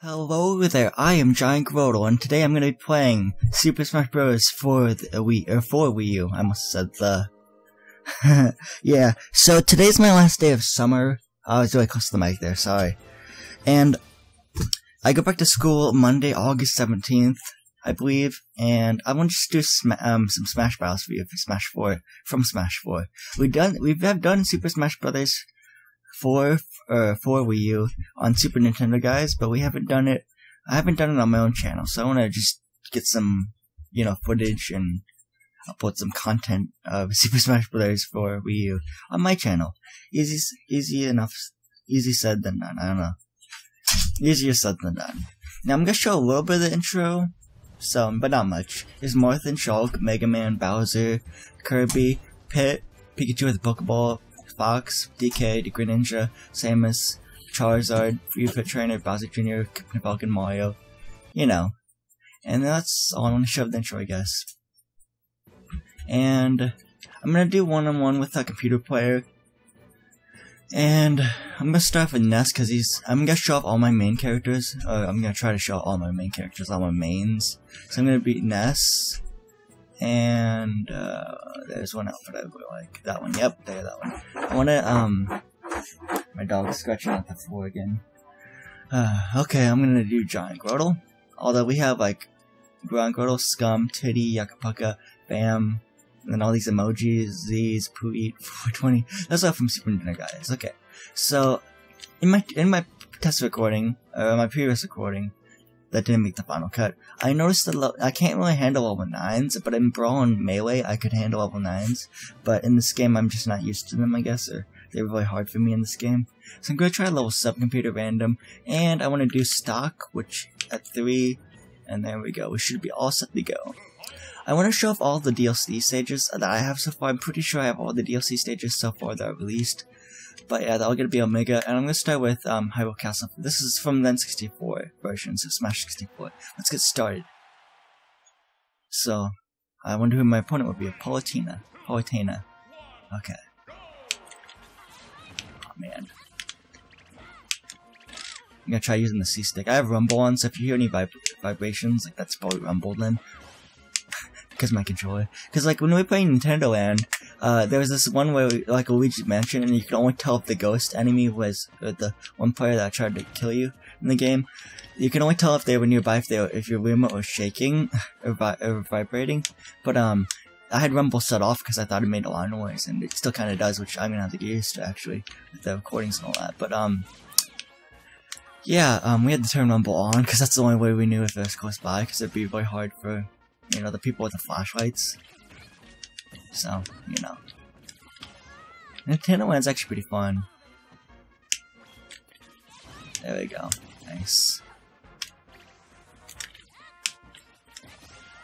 Hello there, I am Giant Grotle, and today I'm gonna be playing Super Smash Bros. for the Wii, or for Wii U, I must have said the. yeah, so today's my last day of summer. I was really close to the mic there, sorry. And I go back to school Monday, August 17th, I believe, and I want to just do sma um, some Smash Battles for you for Smash 4, from Smash 4. We've done, we have done Super Smash Brothers for uh, for Wii U on Super Nintendo, guys, but we haven't done it. I haven't done it on my own channel, so I want to just get some, you know, footage and upload some content of Super Smash Bros. for Wii U on my channel. Easy, easy enough, easy said than done. I don't know. Easier said than done. Now I'm gonna show a little bit of the intro, some, but not much. There's Marth and Shulk, Mega Man, Bowser, Kirby, Pit, Pikachu with a Pokeball, Fox, DK, the Greninja, Samus, Charizard, Fit Trainer, Bowser Jr., Captain Falcon, Mario. You know. And that's all I want to show the intro, I guess. And I'm gonna do one-on-one -on -one with a computer player. And I'm gonna start with Ness because he's. I'm gonna show off all my main characters. Uh, I'm gonna try to show off all my main characters, all my mains. So I'm gonna beat Ness. And uh, there's one outfit I really like. That one. Yep, there, that one. I wanna um. My dog's scratching at the floor again. Uh, okay, I'm gonna do Giant Grotle. Although we have like Giant Scum, Titty, Yakapaka, Bam, and all these emojis, Z's, Pooey, 420. That's all from Super Nintendo, guys. Okay, so in my in my test recording, or my previous recording, that didn't make the final cut. I noticed that I can't really handle level 9s, but in Brawl and Melee, I could handle level 9s. But in this game, I'm just not used to them, I guess, or they're really hard for me in this game. So I'm going to try level 7 computer random, and I want to do stock, which at 3, and there we go. We should be all set to go. I want to show off all the DLC stages that I have so far. I'm pretty sure I have all the DLC stages so far that are released. But yeah, all gonna be Omega, and I'm gonna start with um, Hyrule Castle. This is from the N64 version, so Smash 64. Let's get started. So, I wonder who my opponent would be. Palutena. Palutena. Okay. Oh man. I'm gonna try using the C stick. I have Rumble on, so if you hear any vib vibrations, like that's probably Rumble then. Because my controller. Because like when we play Nintendo Land, uh, there was this one where, like Luigi Mansion, and you could only tell if the ghost enemy was the one player that tried to kill you in the game. You can only tell if they were nearby if they were, if your remote was shaking or, vi or vibrating. But um, I had Rumble set off because I thought it made a lot of noise, and it still kind of does, which I'm gonna have to get used to actually with the recordings and all that. But um, yeah, um, we had to turn Rumble on because that's the only way we knew if it was close by, because it'd be very hard for you know the people with the flashlights so, you know. Nintendo Land's actually pretty fun. There we go. Nice.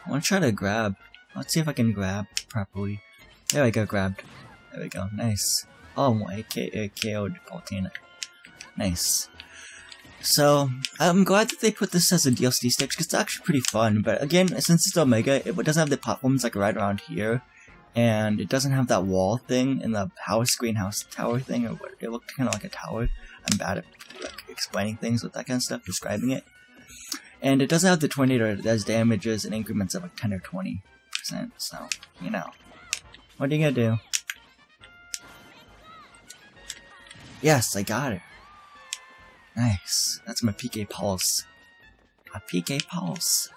I want to try to grab. Let's see if I can grab properly. There we go, grabbed. There we go, nice. Oh, AK, KO'd Palutena. Nice. So, I'm glad that they put this as a DLC stage, because it's actually pretty fun, but again, since it's Omega, it doesn't have the platforms like right around here, and it doesn't have that wall thing in the house greenhouse tower thing, or what it looked kind of like a tower. I'm bad at like, explaining things with that kind of stuff, describing it. And it doesn't have the tornado that does damages in increments of like 10 or 20 percent. So you know, what are you gonna do? Yes, I got it. Nice. That's my PK Pulse. My PK Pulse.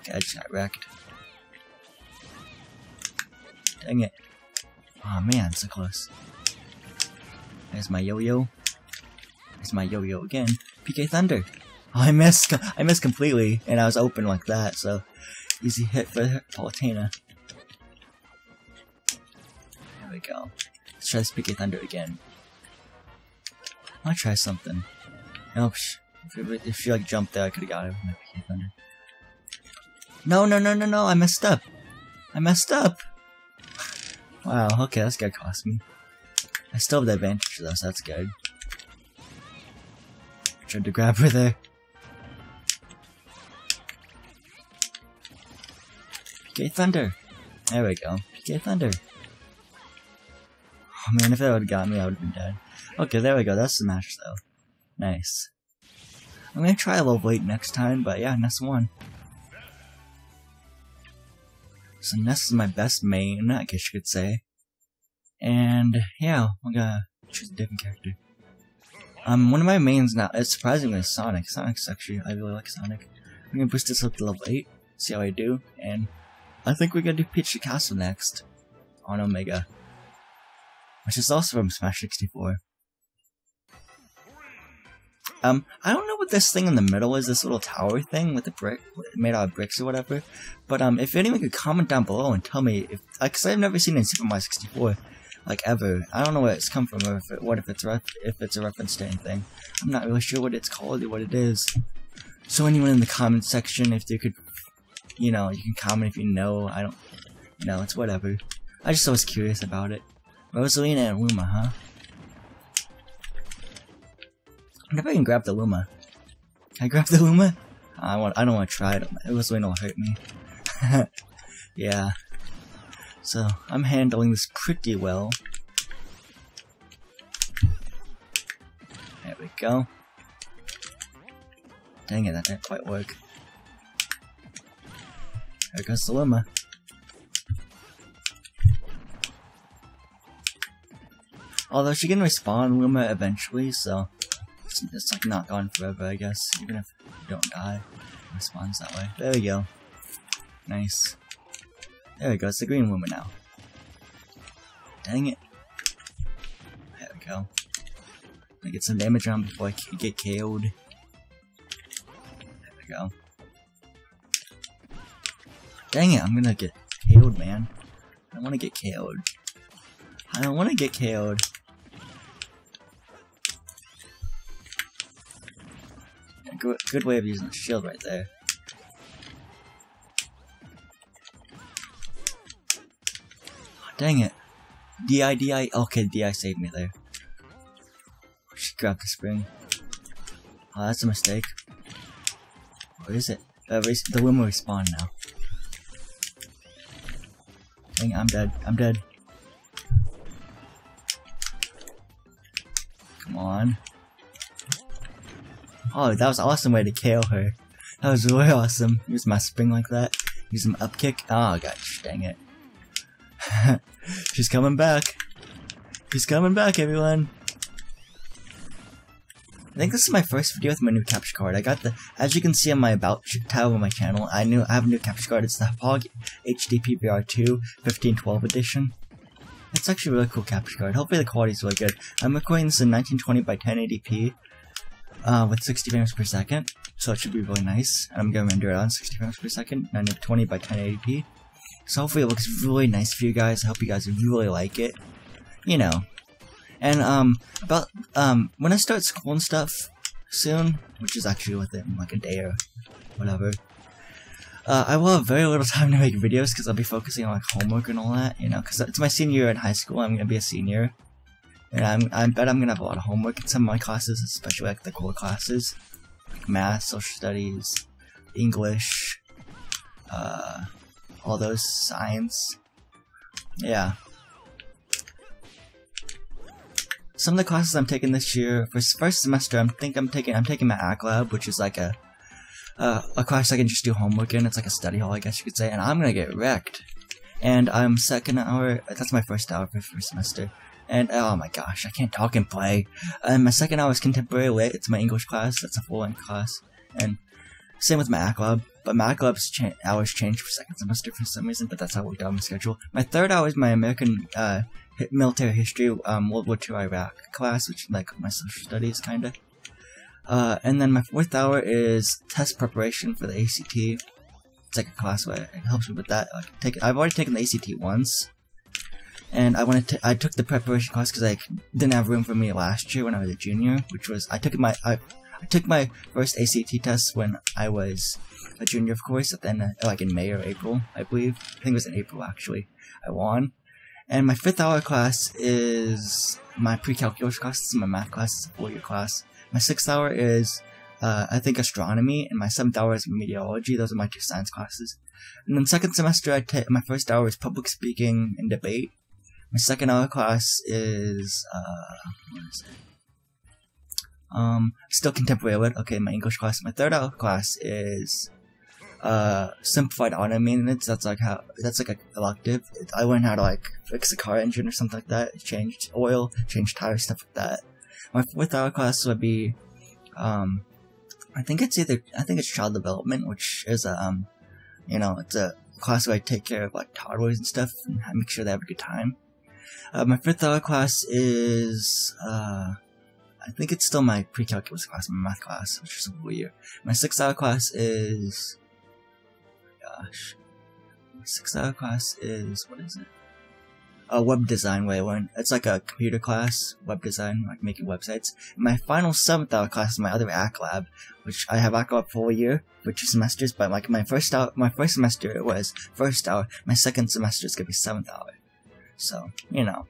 Okay, I just got wrecked. Dang it. Oh man, so close. There's my yo-yo. There's my yo-yo again. PK Thunder. Oh, I missed. I missed completely, and I was open like that. So easy hit for Palutena. There we go. Let's try this PK Thunder again. I'll try something. Oh, if, if she like jumped there, I could have got it with my PK Thunder. No, no, no, no, no! I messed up. I messed up. Wow, okay, that's gonna cost me. I still have the advantage though, so that's good. Tried to grab her there. PK Thunder! There we go. PK Thunder! Oh man, if that would've got me, I would've been dead. Okay, there we go. That's the match though. Nice. I'm gonna try a little 8 next time, but yeah, Ness won. So Ness is my best main, I guess you could say. And yeah, I'm gonna choose a different character. Um, one of my mains now, it's surprisingly Sonic. Sonic's actually, I really like Sonic. I'm gonna boost this up to level 8, see how I do, and I think we're gonna do Peach the Castle next on Omega. Which is also from Smash 64. Um, I don't know what this thing in the middle is, this little tower thing with the brick, made out of bricks or whatever. But um, if anyone could comment down below and tell me if, like, cause I've never seen it in Super Mario 64, like ever. I don't know where it's come from or if it, what if it's if it's a reference to anything. I'm not really sure what it's called or what it is. So anyone in the comment section, if they could, you know, you can comment if you know. I don't, you know, it's whatever. I just was curious about it. Rosalina and Luma, huh? I if I can grab the Luma. Can I grab the Luma? I want. I don't want to try it. Rosalina will hurt me. yeah. So I'm handling this pretty well. There we go. Dang it, that didn't quite work. There goes the Luma. Although she can respawn Luma eventually, so it's, like not gone forever, I guess. Even if you don't die, it respawns that way. There we go. Nice. There we go, it's the green woman now. Dang it. There we go. I get some damage on before I get KO'd. There we go. Dang it, I'm gonna get KO'd, man. I don't wanna get KO'd. I don't wanna get KO'd. Good, good way of using the shield right there. Oh, dang it. DI, DI. Okay, DI saved me there. She grabbed the spring. Oh, that's a mistake. What is it? Uh, the wind will respawn now. Dang, I'm dead. I'm dead. Come on. Oh, that was awesome way to KO her. That was really awesome. Use my spring like that. Use my up kick. Oh gosh, dang it. She's coming back. She's coming back, everyone. I think this is my first video with my new capture card. I got the, as you can see on my about tab on my channel, I knew I have a new capture card. It's the Pog HD PVR2 1512 edition. It's actually a really cool capture card. Hopefully the quality is really good. I'm recording this in 1920 by 1080p uh, with 60 frames per second, so it should be really nice. And I'm to render it on 60 frames per second, 1920 by 1080p. So hopefully it looks really nice for you guys. I hope you guys really like it. You know. And um about um when I start school and stuff soon, which is actually within like a day or whatever. Uh, I will have very little time to make videos because I'll be focusing on like homework and all that, you know, because it's my senior year in high school. I'm gonna be a senior, and I'm I bet I'm gonna have a lot of homework in some of my classes, especially like the core classes, like math, social studies, English, uh, all those science. Yeah. Some of the classes I'm taking this year, for first semester, I'm think I'm taking I'm taking my ACT Lab, which is like a uh, a class I can just do homework in. It's like a study hall, I guess you could say, and I'm gonna get wrecked. And I'm second hour. That's my first hour for first semester. And oh my gosh, I can't talk and play. And my second hour is contemporary lit. It's my English class. That's a full length class. And same with my ACT. But my ACT cha hours change for second semester for some reason, but that's how we out my schedule. My third hour is my American uh, military history, um, World War II Iraq class, which like my social studies, kinda. Uh, and then my fourth hour is test preparation for the ACT. It's like a class where it helps me with that. I take, I've already taken the ACT once, and I wanted to. I took the preparation class because I didn't have room for me last year when I was a junior, which was I took my I, I took my first ACT test when I was a junior, of course, at then like in May or April, I believe. I think it was in April actually. I won. And my fifth hour class is my pre-calculus class. This is my math class. It's a four-year class. My sixth hour is, uh, I think, astronomy, and my seventh hour is meteorology. Those are my two science classes. And then second semester, I take my first hour is public speaking and debate. My second hour class is, uh, what is it? Um, still contemporary lit. Okay, my English class. My third hour class is uh simplified auto maintenance. That's like how that's like a elective. I learned how to like fix a car engine or something like that. Change oil, change tires, stuff like that. My fourth hour class would be um I think it's either I think it's child development, which is a um you know it's a class where I take care of like toddlers and stuff and make sure they have a good time. Uh, my fifth hour class is uh I think it's still my pre-calculus class, my math class, which is weird. My sixth hour class is gosh. My sixth hour class is what is it? A web design way one. It's like a computer class, web design, like making websites. My final seventh hour class is my other ACT lab, which I have ACT lab for a year for two semesters. But like my first hour, my first semester was first hour. My second semester is gonna be seventh hour. So you know,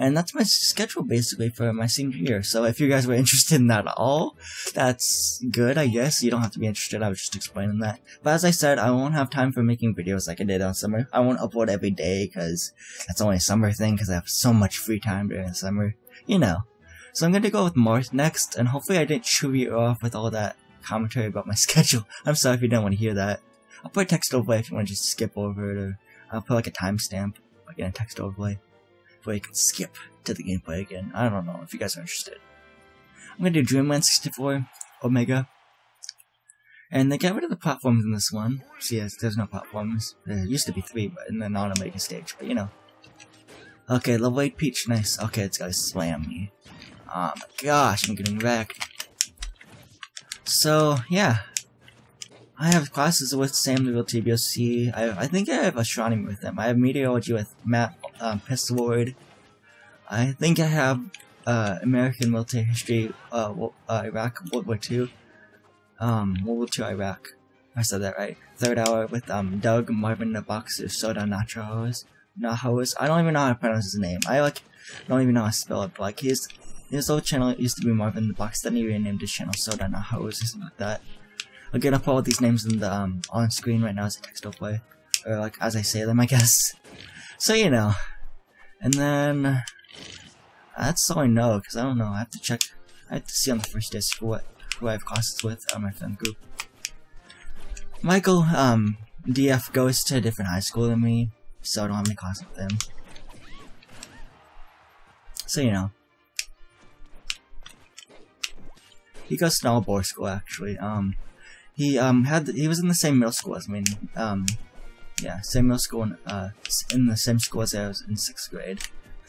and that's my schedule basically for my senior year. So if you guys were interested in that at all, that's good, I guess. You don't have to be interested, I was just explaining that. But as I said, I won't have time for making videos like I did on summer. I won't upload every day because that's only a summer thing because I have so much free time during the summer. You know. So I'm gonna go with Marth next, and hopefully I didn't chew you off with all that commentary about my schedule. I'm sorry if you don't want to hear that. I'll put a text overlay if you want to just skip over it, or I'll put like a timestamp, like in a text overlay where you can skip to the gameplay again. I don't know if you guys are interested. I'm gonna do Dreamland 64 Omega. And they got rid of the platforms in this one. See, yes, there's no platforms. There used to be three, but in the non-Omega stage, but you know. Okay, level 8 Peach, nice. Okay, it's gotta slam me. Oh my gosh, I'm getting wrecked. So, yeah. I have classes with Sam TBOC. I, I think I have astronomy with them. I have meteorology with Matt um. I think I have uh, American military history, uh, uh, Iraq, World War II. Um, World War II, Iraq. I said that right. Third hour with um, Doug Marvin the Boxer Soda Nachos. Nahos. I don't even know how to pronounce his name. I like don't even know how to spell it. But like his his old channel used to be Marvin the Box. Then he renamed his channel Soda Nahos or something like that. Again, I'll put all these names in the um, on screen right now as a text play, or like as I say them, I guess. So you know, and then that's all I know because I don't know. I have to check. I have to see on the first what who I have classes with on my friend group. Michael, um, DF goes to a different high school than me, so I don't have any classes with him. So you know. He goes to Nullarbor school actually. Um, he um had he was in the same middle school as me. Um, yeah, same middle school and uh in the same school as I was in sixth grade.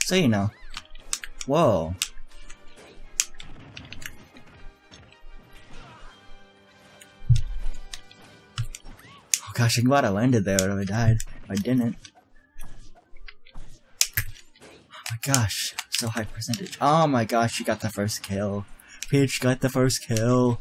So you know. Whoa. Oh gosh, I'm glad I landed there I died. If I didn't. Oh my gosh, so high percentage. Oh my gosh, you got the first kill. Peach got the first kill.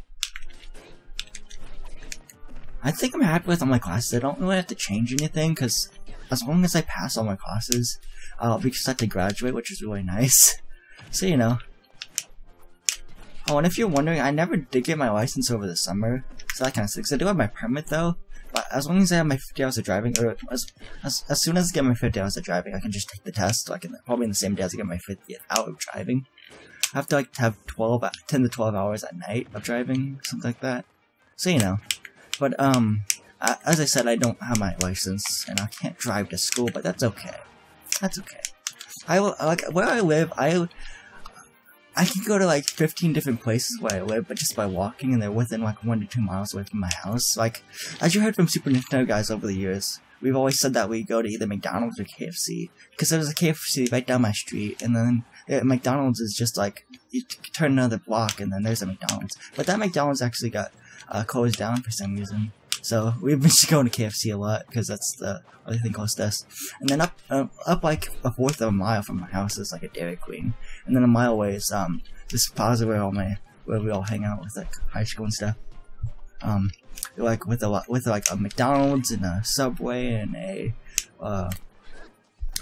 I think I'm happy with all my classes. I don't really have to change anything because as long as I pass all my classes, I'll be set to graduate, which is really nice. So, you know. Oh, and if you're wondering, I never did get my license over the summer, so that kind of sucks. I do have my permit though, but as long as I have my 50 hours of driving, or as, as, as soon as I get my 50 hours of driving, I can just take the test, like in, probably in the same day as I get my 50th hour of driving. I have to like have 12, 10 to 12 hours at night of driving, something like that. So, you know. But, um, I, as I said, I don't have my license, and I can't drive to school, but that's okay. That's okay. I, will like, where I live, I, I can go to like 15 different places where I live, but just by walking, and they're within like one to two miles away from my house. Like, as you heard from Super Nintendo guys over the years, we've always said that we go to either McDonald's or KFC, because there's a KFC right down my street, and then yeah, McDonald's is just like, you turn another block, and then there's a McDonald's. But that McDonald's actually got uh, closed down for some reason. So we've been going to KFC a lot because that's the other thing close to us. And then up uh, up like a fourth of a mile from my house is like a Dairy Queen, and then a mile away is um this plaza where all my where we all hang out with like high school and stuff. Um, like with a lot with like a McDonald's and a Subway and a uh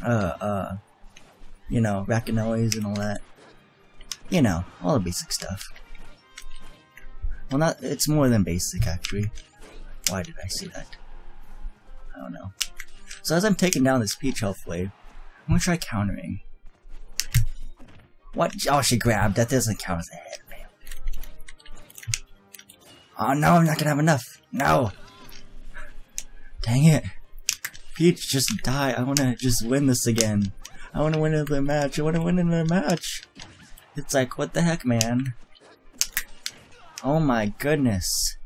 uh uh you know Racanelli's and all that. You know all the basic stuff. Well, not it's more than basic actually. Why did I say that? I don't know. So as I'm taking down this Peach Health Wave, I'm gonna try countering. What? Oh, she grabbed. That doesn't count as a hit. Oh no, I'm not gonna have enough. No. Dang it. Peach, just die. I wanna just win this again. I wanna win another match. I wanna win another match. It's like, what the heck, man? Oh my goodness.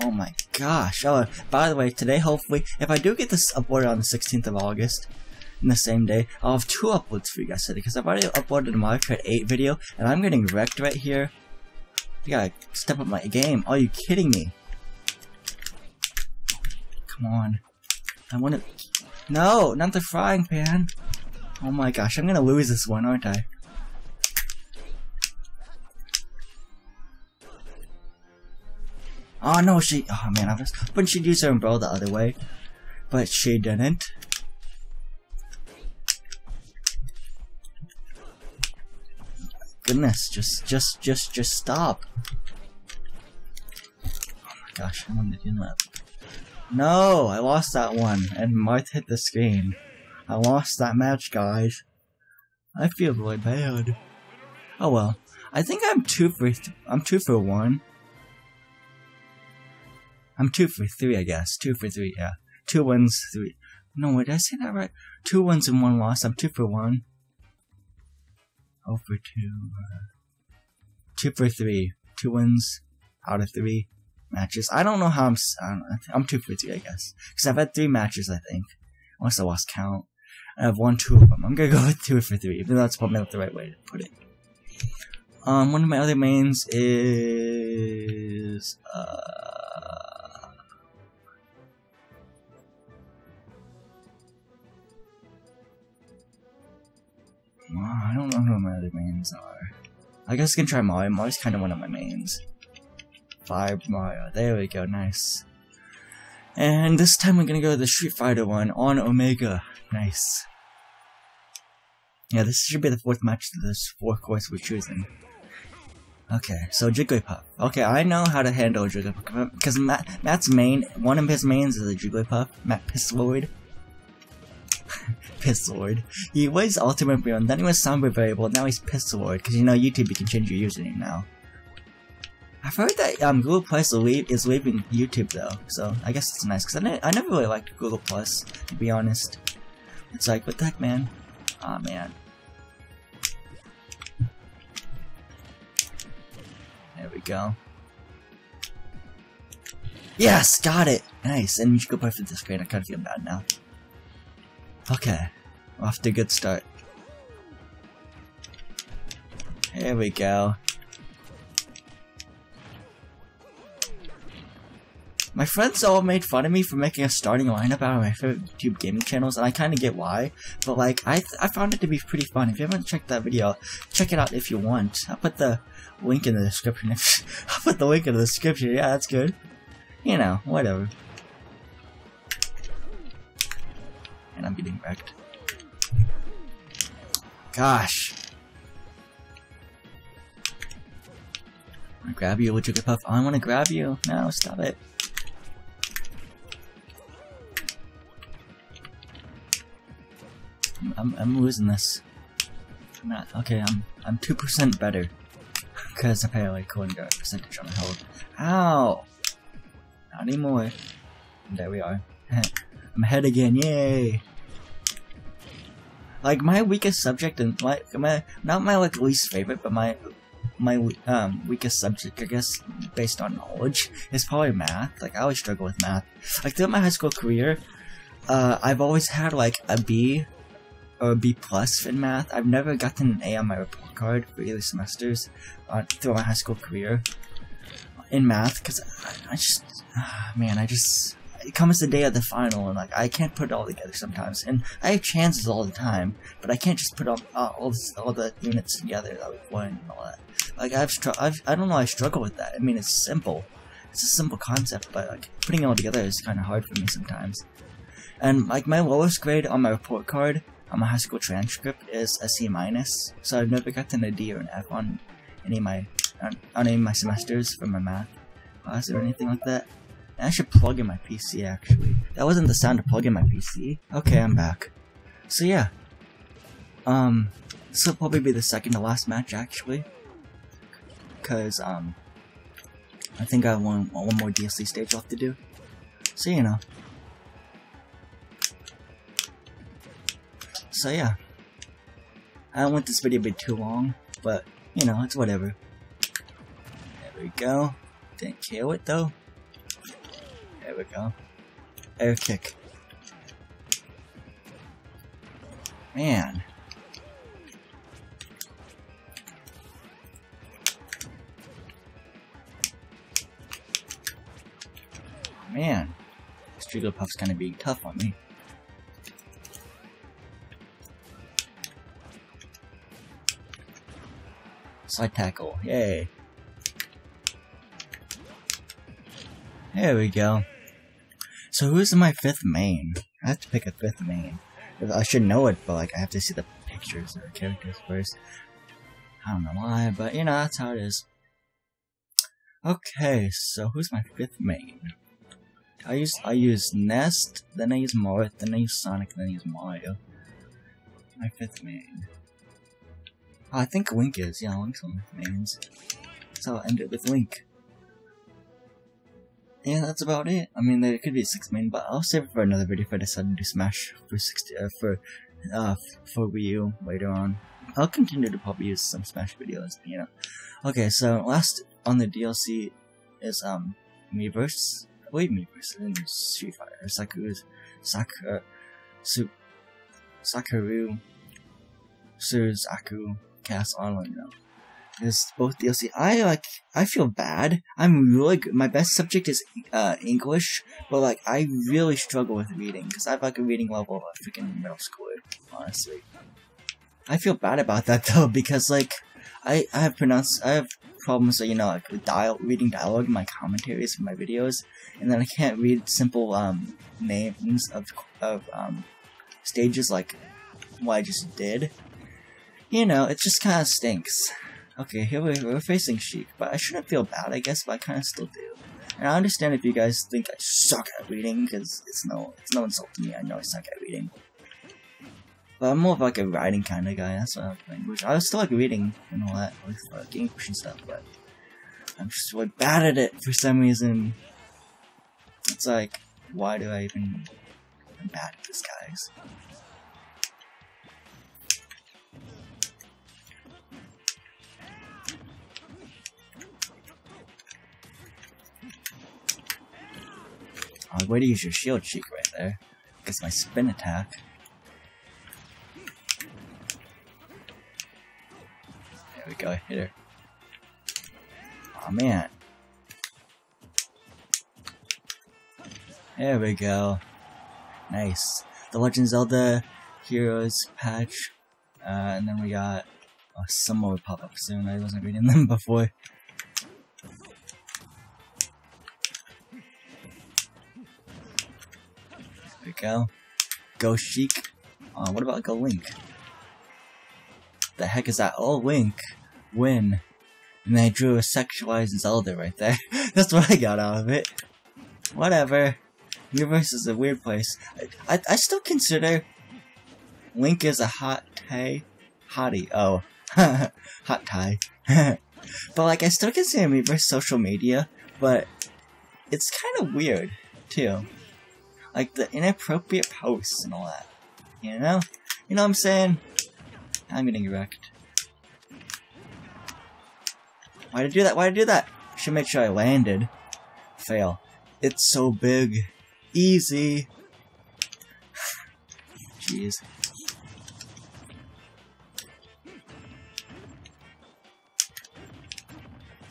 Oh my gosh. Oh, by the way, today, hopefully, if I do get this uploaded on the 16th of August, in the same day, I'll have two uploads for you guys today, because I've already uploaded a Kart 8 video, and I'm getting wrecked right here. You gotta step up my game. Are you kidding me? Come on. I wanna... No! Not the frying pan! Oh my gosh, I'm gonna lose this one, aren't I? Oh no, she. Oh man, I was hoping she'd use her umbrella the other way, but she didn't. Goodness, just, just, just, just stop. Oh my gosh, I wanted to do that. No, I lost that one, and Marth hit the screen. I lost that match, guys. I feel really bad. Oh well. I think I'm two for I'm two for one. I'm two for three, I guess. Two for three, yeah. Two wins, three. No, wait, did I say that right? Two wins and one loss. I'm two for one. Oh, for two. Uh, two for three. Two wins out of three matches. I don't know how I'm. I'm two for three, I guess. Because I've had three matches, I think. Unless I lost count. I have won two of them. I'm gonna go with two for three, even though that's probably not the right way to put it. Um, one of my other mains is uh I don't know who my other mains are. I guess I can try Mario. Mario's kind of one of my mains. Five Mario. There we go. Nice. And this time we're gonna go to the Street Fighter one on Omega. Nice. Yeah, this should be the fourth match of this fourth course we're choosing. Okay, so Jigglypuff. Okay, I know how to handle Jigglypuff because Matt, Matt's main, one of his mains is a Jigglypuff, Matt Pistoloid. Pistoloid. He was Ultimate Umbreon, then he was Sombra Variable, now he's Pistoloid, because you know YouTube you can change your username now. I've heard that um, Google Plus is leaving YouTube though, so I guess it's nice, because I, I never really liked Google Plus, to be honest. It's like, what the heck, man? Aw, oh, man. There we go. Yes, got it! Nice, and you should go play for this grade, I kinda feel bad now. Okay, off to a good start. Here we go. My friends all made fun of me for making a starting lineup out of my favorite YouTube gaming channels, and I kind of get why. But like, I I found it to be pretty fun. If you haven't checked that video, check it out if you want. I'll put the link in the description. I'll put the link in the description. Yeah, that's good. You know, whatever. And I'm getting wrecked. Gosh. I wanna grab you, with Jigglypuff. I wanna grab you. No, stop it. I'm, I'm, losing this. I'm not, okay, I'm I'm two percent better. Because apparently couldn't get a percentage on the health. Ow! Not anymore. There we are. I'm ahead again, yay! Like my weakest subject and like my not my like least favorite, but my my um weakest subject, I guess, based on knowledge, is probably math. Like I always struggle with math. Like throughout my high school career, uh, I've always had like a B or a B plus in math. I've never gotten an A on my report card for either semesters uh, throughout my high school career in math because I, I, just, uh, man, I just it comes the day of the final, and like I can't put it all together sometimes. And I have chances all the time, but I can't just put all uh, all, this, all the units together that we won and all that. Like I've, I've I don't know, I struggle with that. I mean, it's simple, it's a simple concept, but like putting it all together is kind of hard for me sometimes. And like my lowest grade on my report card on my high school transcript is a C minus, so I've never gotten a D or an F on any of my on any of my semesters for my math class or anything like that. I should plug in my PC actually. That wasn't the sound to plug in my PC. Okay, I'm back. So yeah. Um, this will probably be the second to last match actually. Cause, um, I think I have one, one more DLC stage left to do. So, you know. So, yeah. I don't want this video to be too long, but, you know, it's whatever. There we go. Didn't kill it, though. There we go. Air kick. Man. Man. Puff's of being tough on me. Side tackle. Yay. There we go. So who's my fifth main? I have to pick a fifth main. I should know it, but like I have to see the pictures of the characters first. I don't know why, but you know, that's how it is. Okay, so who's my fifth main? I use I use Ness, then I use Marth, then I use Sonic, then I use Mario. My fifth main. Oh, I think Link is, yeah, Link's one of my mains. So I'll end it with Link. Yeah, that's about it. I mean, there could be six main, but I'll save it for another video if I decide to do Smash for 60, uh, for, uh, for Wii U later on. I'll continue to probably use some Smash videos, you know. Okay, so last on the DLC is, um, Miiverse. Wait, Miiverse, and Street Fighter, Saku's, Sakura, Su, Sakaru, Suzaku, Cast Online, you know both DLC. I like. I feel bad. I'm really good. My best subject is uh, English, but like I really struggle with reading because I have like a reading level of a freaking middle schooler. Honestly, I feel bad about that though because like I I have pronounced I have problems you know like with dial reading dialogue in my commentaries for my videos, and then I can't read simple um names of of um stages like what I just did. You know, it just kind of stinks. Okay, here we're, we're facing Sheik, but I shouldn't feel bad, I guess, but I kind of still do. And I understand if you guys think I suck at reading, because it's no, it's no insult to me, I know I suck at reading. But I'm more of like a writing kind of guy, that's what I'm language. I still like reading and all that, like English and stuff, but I'm just really bad at it for some reason. It's like, why do I even... I'm bad at this, guys. Oh, way to use your shield Sheik right there. Gets my spin attack. There we go, hit her. Oh man. There we go. Nice. The Legend Zelda Heroes patch. Uh, and then we got oh, some more pop up soon. I wasn't reading them before. Go. Go Sheik. Uh, what about Go Link? The heck is that? Oh, Link. Win. And I drew a sexualized Zelda right there. That's what I got out of it. Whatever. Universe is a weird place. I, I, I still consider Link is a hot tie. Hottie. Oh. hot tie. but like, I still consider Miiverse social media, but it's kind of weird, too. Like the inappropriate posts and all that. You know? You know what I'm saying? I'm getting wrecked. Why did I do that? Why did I do that? Should make sure I landed. Fail. It's so big. Easy. Jeez.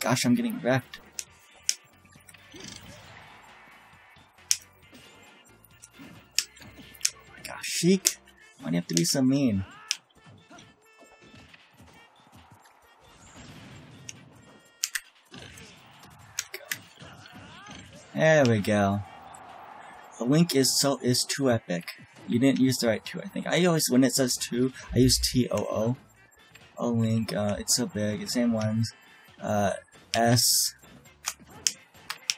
Gosh, I'm getting wrecked. Sheik? Why do you have to be so mean? There we go. The link is so is too epic. You didn't use the right two, I think. I always when it says two, I use T O O. Oh link, uh, it's so big. The same ones. Uh, S.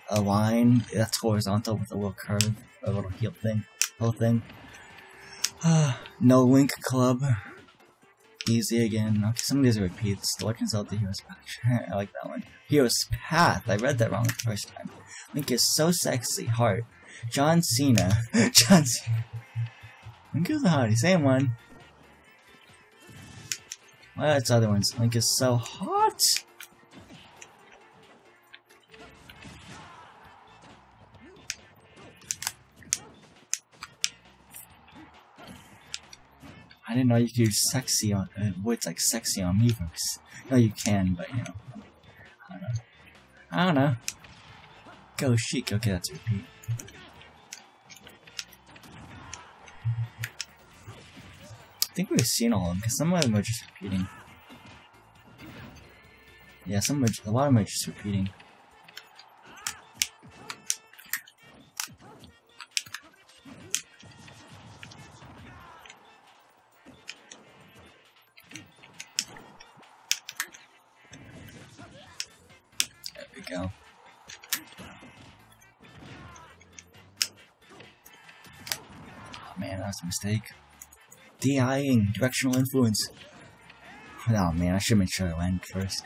A line that's horizontal with a little curve, a little heel thing, whole thing. no Link Club. Easy again. Okay, some of these are repeats. The Legend of Zelda Heroes Path. I like that one. Heroes Path. I read that wrong the first time. Link is so sexy. Heart. John Cena. John Cena. Link is the hottie. Same one. What's other ones? Link is so hot. I didn't know you could use sexy on uh, words like sexy on Miiverse. No, you can, but you know, I don't know. I don't know. Go Sheik. Okay, that's repeat. I think we've seen all of them because some of them are just repeating. Yeah, some are, a lot of them are just repeating. Mistake. DIing, directional influence. Oh man, I should make sure I land first.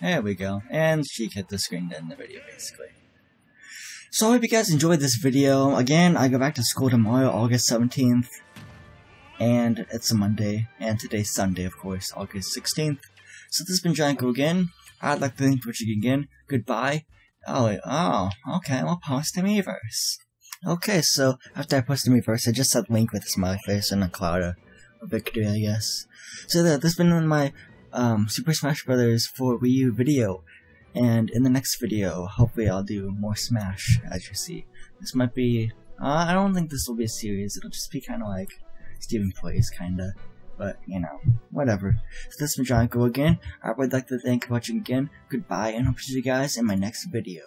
There we go. And she hit the screen to end the video, basically. So I hope you guys enjoyed this video. Again, I go back to school tomorrow, August 17th. And it's a Monday. And today's Sunday, of course, August 16th. So this has been Giant again. I'd like to thank you again. Goodbye. Oh, oh, okay, we'll post the Miiverse. Okay, so after I post the Miiverse, I just said link with a smiley face and a cloud of victory, I guess. So there, this has been my um, Super Smash Brothers for Wii U video. And in the next video, hopefully I'll do more Smash, as you see. This might be, uh, I don't think this will be a series, it'll just be kind of like Stephen Plays, kinda. But, you know, whatever. So this been John again. I would like to thank you for watching again. Goodbye, and hope to see you guys in my next video.